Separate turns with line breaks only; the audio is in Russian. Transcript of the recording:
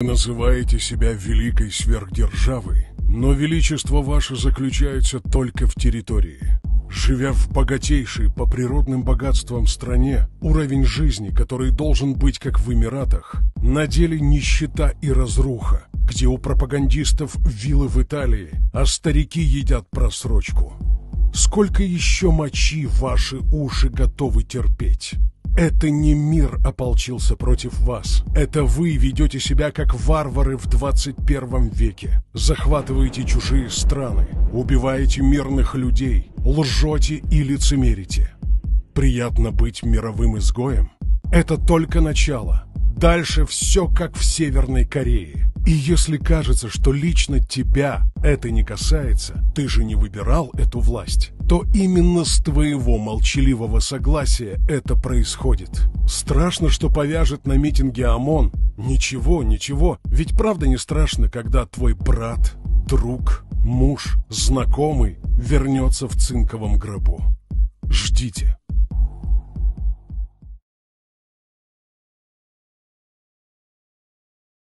Вы называете себя великой сверхдержавой, но величество ваше заключается только в территории. Живя в богатейшей по природным богатствам стране, уровень жизни, который должен быть как в Эмиратах, на деле нищета и разруха, где у пропагандистов виллы в Италии, а старики едят просрочку. Сколько еще мочи ваши уши готовы терпеть? Это не мир ополчился против вас. Это вы ведете себя как варвары в 21 веке. Захватываете чужие страны, убиваете мирных людей, лжете и лицемерите. Приятно быть мировым изгоем? Это только начало. Дальше все как в Северной Корее. И если кажется, что лично тебя это не касается, ты же не выбирал эту власть, то именно с твоего молчаливого согласия это происходит. Страшно, что повяжет на митинге ОМОН. Ничего, ничего, ведь правда не страшно, когда твой брат, друг, муж, знакомый вернется в цинковом гробу. Ждите.